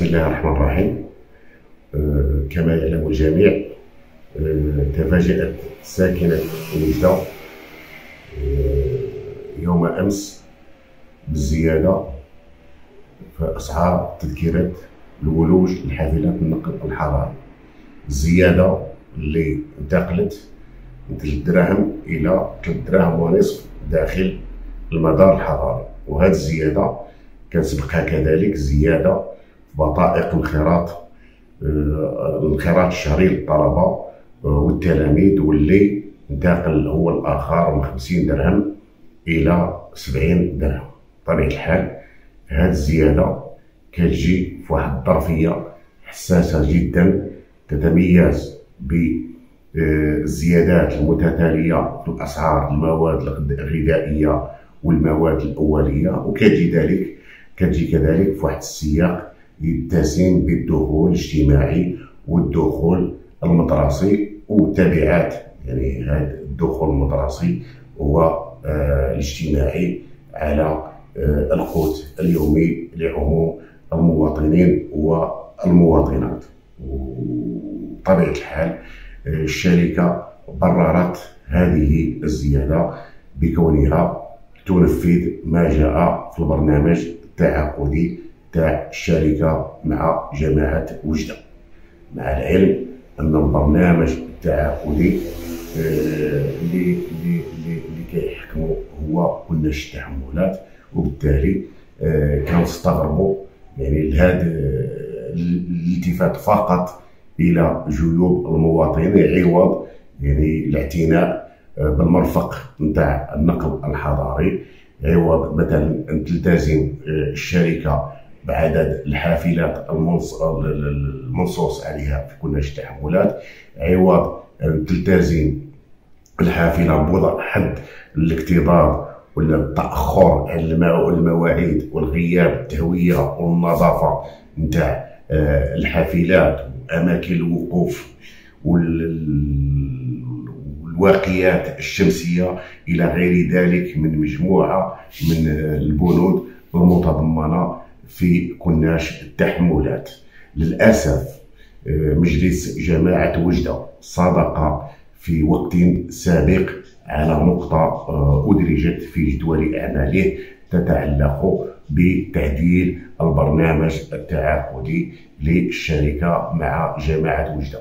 الله الرحمن الرحيم. آه، كما يعلم الجميع آه، تفاجأت ساكنة وجدة آه، يوم أمس بالزيادة في أسعار تذكيرات الولوج لحافلات النقل الحراري الزيادة اللي انتقلت من 3 دراهم إلى 3 دراهم ونصف داخل المدار الحراري وهذه الزيادة كتبقى كذلك زيادة بطائق الانخراط آه، الانخراط الشهري للطلبة آه، والتلاميذ واللي انتقل هو الآخر من 50 درهم إلى 70 درهم. بطبيعه الحال هذه الزيادة كتجي في واحد الظرفية حساسة جدا تتميز بالزيادات المتتالية في الأسعار المواد الغذائية والمواد الأولية وكتجي ذلك كتجي كذلك في واحد السياق يتسم بالدخول الاجتماعي والدخول المدرسي والتبعات يعني هذا الدخول المدرسي هو آه الاجتماعي على آه القوت اليومي لعموم المواطنين والمواطنات وطبيعة الحال آه الشركة بررت هذه الزيادة بكونها تنفذ ما جاء في البرنامج التعاقدي تاع الشركة مع جماعة وجدة. مع العلم أن البرنامج التعاقدي آه، اللي اللي اللي كيحكموا هو كلش التحملات وبالتالي آه، كنستغربوا يعني لهذا الالتفات فقط إلى جيوب المواطنين عوض يعني الاعتناء آه، بالمرفق نتاع النقل الحضاري عوض مثلا أن تلتزم الشركة بعدد الحافلات المنصوص عليها في كل التحملات عوض أن تلتزم الحافلة بوضع حد الاكتظاظ ولا التأخر عن المواعيد والغياب التهوية والنظافة نتاع آه، الحافلات وأماكن الوقوف والواقيات الشمسية إلى غير ذلك من مجموعة من البنود المتضمنة في كناش التحملات للأسف آه، مجلس جماعة وجدة صادق في وقت سابق على نقطة آه، أدرجت في جدول أعماله تتعلق بتعديل البرنامج التعاقدي للشركة مع جماعة وجدة.